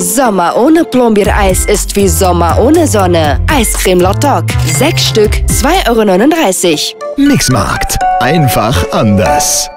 Sommer ohne Plombeereis ist wie Sommer ohne Sonne. Eiscreme Lottok. Sechs Stück, 2,39 Euro. Mixmarkt. Einfach anders.